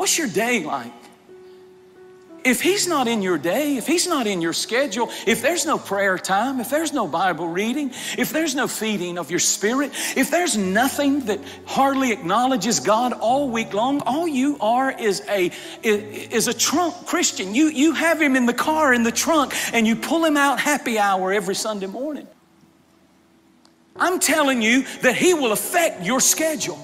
What's your day like? If He's not in your day, if He's not in your schedule, if there's no prayer time, if there's no Bible reading, if there's no feeding of your spirit, if there's nothing that hardly acknowledges God all week long, all you are is a, is a trunk Christian. You, you have Him in the car, in the trunk, and you pull Him out happy hour every Sunday morning. I'm telling you that He will affect your schedule.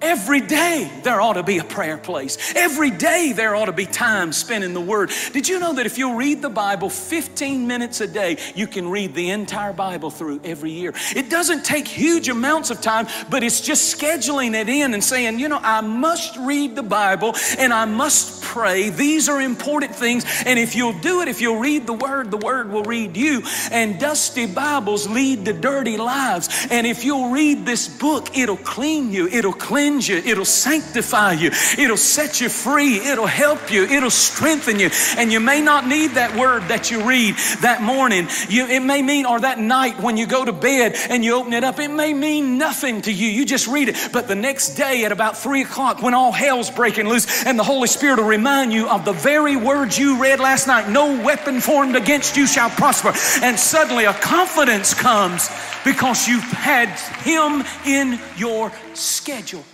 Every day there ought to be a prayer place. Every day there ought to be time spent in the Word. Did you know that if you'll read the Bible 15 minutes a day, you can read the entire Bible through every year? It doesn't take huge amounts of time, but it's just scheduling it in and saying, you know, I must read the Bible and I must pray. These are important things. And if you'll do it, if you'll read the Word, the Word will read you. And dusty Bibles lead to dirty lives. And if you'll read this book, it'll clean you, it'll clean cleanse you, it'll sanctify you, it'll set you free, it'll help you, it'll strengthen you. And you may not need that word that you read that morning. You, it may mean, or that night when you go to bed and you open it up, it may mean nothing to you. You just read it. But the next day at about three o'clock, when all hell's breaking loose, and the Holy Spirit will remind you of the very words you read last night no weapon formed against you shall prosper. And suddenly a confidence comes because you've had Him in your schedule.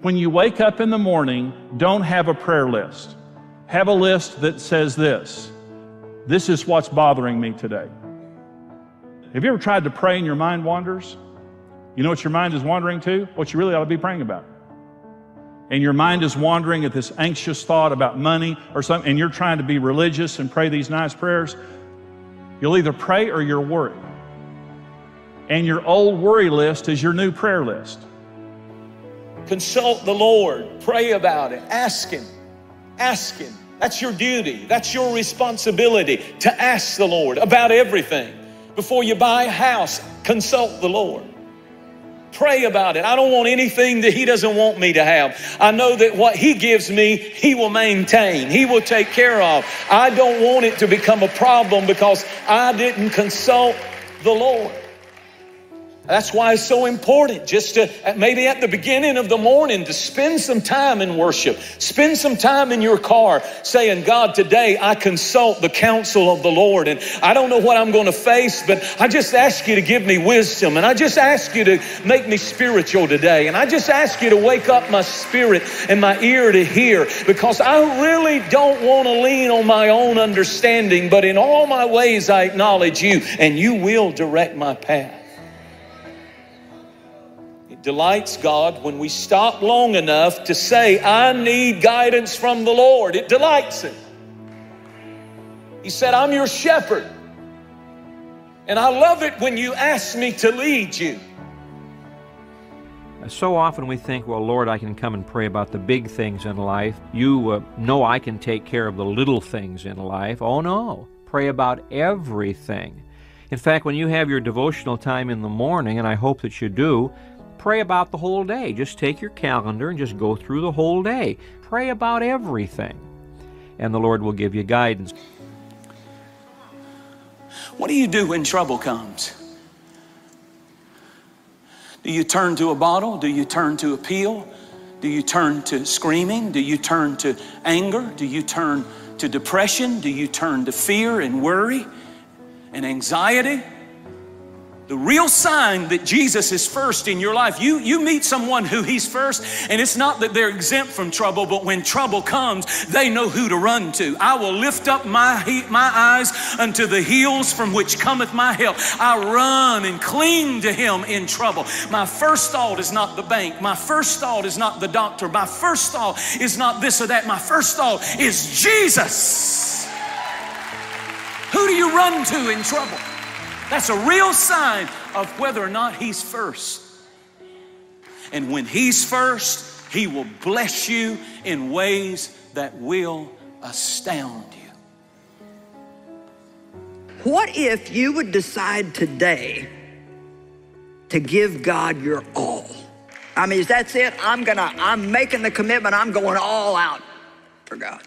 When you wake up in the morning, don't have a prayer list. Have a list that says this This is what's bothering me today. Have you ever tried to pray and your mind wanders? You know what your mind is wandering to? What you really ought to be praying about. And your mind is wandering at this anxious thought about money or something, and you're trying to be religious and pray these nice prayers. You'll either pray or you're worried. And your old worry list is your new prayer list. Consult the Lord, pray about it, ask Him, ask Him. That's your duty, that's your responsibility to ask the Lord about everything. Before you buy a house, consult the Lord. Pray about it. I don't want anything that He doesn't want me to have. I know that what He gives me, He will maintain, He will take care of. I don't want it to become a problem because I didn't consult the Lord. That's why it's so important just to maybe at the beginning of the morning to spend some time in worship. Spend some time in your car saying, God, today I consult the counsel of the Lord and I don't know what I'm going to face, but I just ask you to give me wisdom and I just ask you to make me spiritual today. And I just ask you to wake up my spirit and my ear to hear because I really don't want to lean on my own understanding, but in all my ways I acknowledge you and you will direct my path delights God when we stop long enough to say, I need guidance from the Lord. It delights Him. He said, I'm your shepherd. And I love it when you ask me to lead you. So often we think, well, Lord, I can come and pray about the big things in life. You uh, know I can take care of the little things in life. Oh, no. Pray about everything. In fact, when you have your devotional time in the morning, and I hope that you do, Pray about the whole day. Just take your calendar and just go through the whole day. Pray about everything. And the Lord will give you guidance. What do you do when trouble comes? Do you turn to a bottle? Do you turn to appeal? Do you turn to screaming? Do you turn to anger? Do you turn to depression? Do you turn to fear and worry and anxiety? The real sign that Jesus is first in your life, you, you meet someone who he's first, and it's not that they're exempt from trouble, but when trouble comes, they know who to run to. I will lift up my, my eyes unto the hills from which cometh my help. I run and cling to him in trouble. My first thought is not the bank. My first thought is not the doctor. My first thought is not this or that. My first thought is Jesus. Who do you run to in trouble? That's a real sign of whether or not He's first. And when He's first, He will bless you in ways that will astound you. What if you would decide today to give God your all? I mean, is that's it. I'm gonna, I'm making the commitment, I'm going all out for God.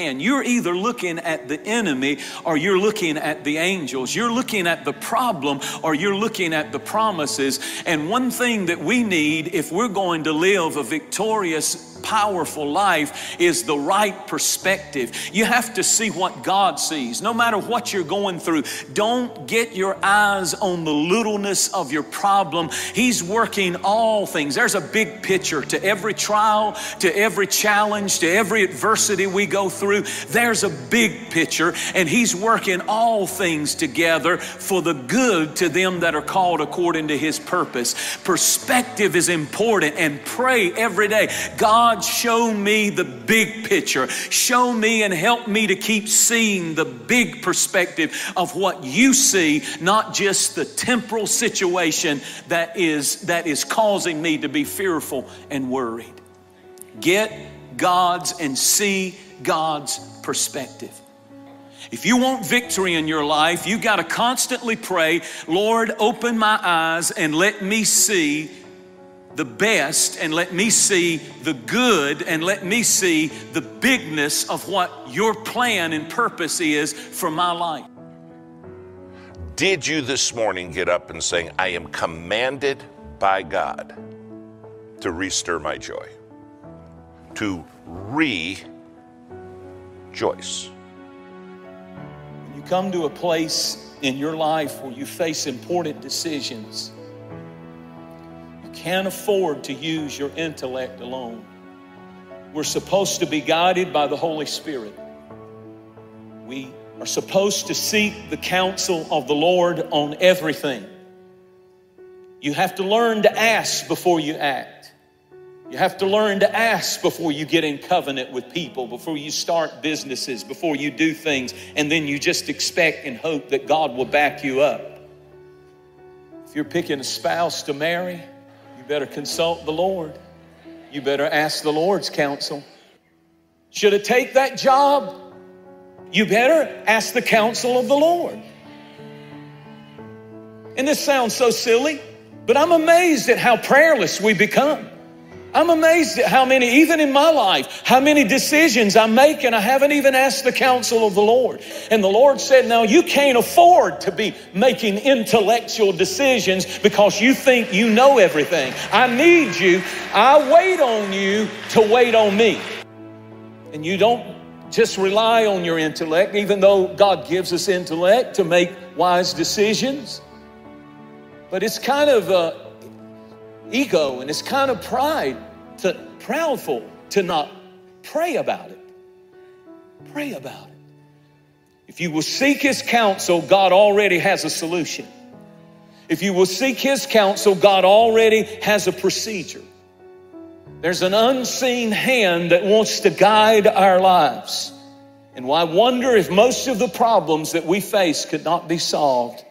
And you're either looking at the enemy or you're looking at the angels. You're looking at the problem or you're looking at the promises. And one thing that we need if we're going to live a victorious powerful life is the right perspective. You have to see what God sees. No matter what you're going through, don't get your eyes on the littleness of your problem. He's working all things. There's a big picture to every trial, to every challenge, to every adversity we go through. There's a big picture, and He's working all things together for the good to them that are called according to His purpose. Perspective is important, and pray every day God God, show me the big picture. Show me and help me to keep seeing the big perspective of what you see, not just the temporal situation that is, that is causing me to be fearful and worried. Get God's and see God's perspective. If you want victory in your life, you've got to constantly pray, Lord, open my eyes and let me see the best and let me see the good and let me see the bigness of what your plan and purpose is for my life. Did you this morning get up and saying, I am commanded by God to restir my joy, to rejoice? When you come to a place in your life where you face important decisions, can't afford to use your intellect alone. We're supposed to be guided by the Holy Spirit. We are supposed to seek the counsel of the Lord on everything. You have to learn to ask before you act. You have to learn to ask before you get in covenant with people, before you start businesses, before you do things, and then you just expect and hope that God will back you up. If you're picking a spouse to marry, better consult the Lord. You better ask the Lord's counsel. Should I take that job? You better ask the counsel of the Lord. And this sounds so silly, but I'm amazed at how prayerless we become. I'm amazed at how many, even in my life, how many decisions I make and I haven't even asked the counsel of the Lord. And the Lord said, Now you can't afford to be making intellectual decisions because you think you know everything. I need you. I wait on you to wait on me. And you don't just rely on your intellect, even though God gives us intellect to make wise decisions. But it's kind of a ego and it's kind of pride to proudful to not pray about it. Pray about it. If you will seek his counsel, God already has a solution. If you will seek his counsel, God already has a procedure. There's an unseen hand that wants to guide our lives. And I wonder if most of the problems that we face could not be solved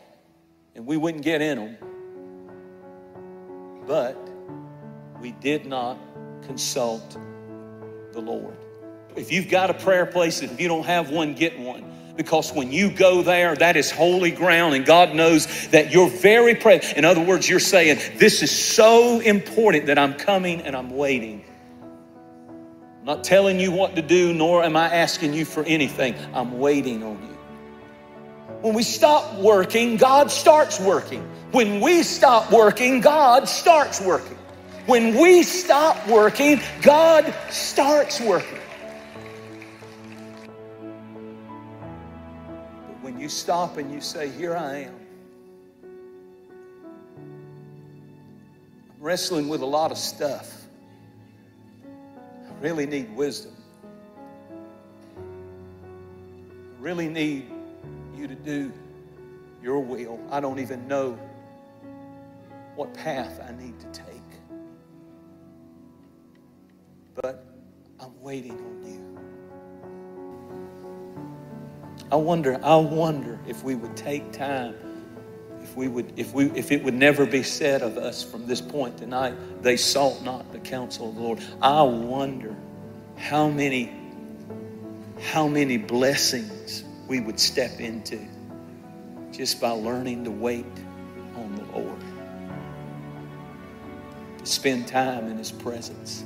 and we wouldn't get in them but we did not consult the Lord. If you've got a prayer place, and if you don't have one, get one. Because when you go there, that is holy ground, and God knows that you're very present. In other words, you're saying, This is so important that I'm coming and I'm waiting. I'm not telling you what to do, nor am I asking you for anything. I'm waiting on you. When we stop working, God starts working. When we stop working, God starts working. When we stop working, God starts working. But when you stop and you say, Here I am, I'm wrestling with a lot of stuff. I really need wisdom. I really need you to do your will. I don't even know what path I need to take. But I'm waiting on you. I wonder, I wonder if we would take time, if we would, if we if it would never be said of us from this point tonight, they sought not the counsel of the Lord. I wonder how many, how many blessings we would step into just by learning to wait on the Lord. To spend time in His presence.